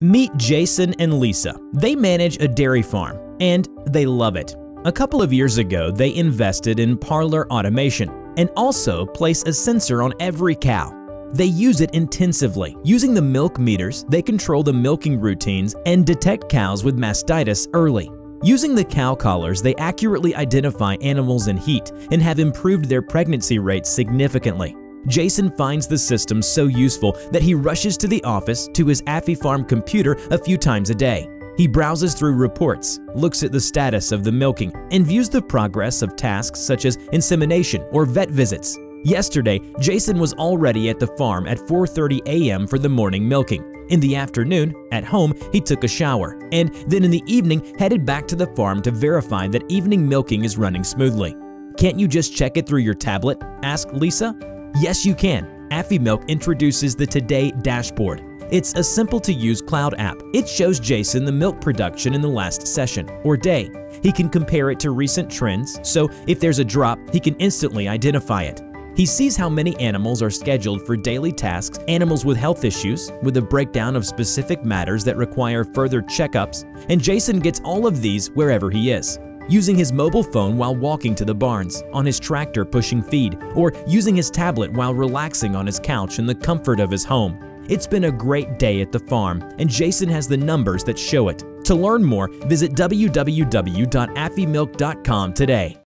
Meet Jason and Lisa. They manage a dairy farm, and they love it. A couple of years ago, they invested in parlor automation and also place a sensor on every cow. They use it intensively. Using the milk meters, they control the milking routines and detect cows with mastitis early. Using the cow collars, they accurately identify animals in heat and have improved their pregnancy rates significantly. Jason finds the system so useful that he rushes to the office to his AfiFarm computer a few times a day. He browses through reports, looks at the status of the milking, and views the progress of tasks such as insemination or vet visits. Yesterday, Jason was already at the farm at 4.30 a.m. for the morning milking. In the afternoon, at home, he took a shower, and then in the evening headed back to the farm to verify that evening milking is running smoothly. Can't you just check it through your tablet? asked Lisa. Yes, you can. Afimilk introduces the Today dashboard. It's a simple-to-use cloud app. It shows Jason the milk production in the last session or day. He can compare it to recent trends, so if there's a drop, he can instantly identify it. He sees how many animals are scheduled for daily tasks, animals with health issues, with a breakdown of specific matters that require further checkups, and Jason gets all of these wherever he is using his mobile phone while walking to the barns, on his tractor pushing feed, or using his tablet while relaxing on his couch in the comfort of his home. It's been a great day at the farm, and Jason has the numbers that show it. To learn more, visit www.afimilk.com today.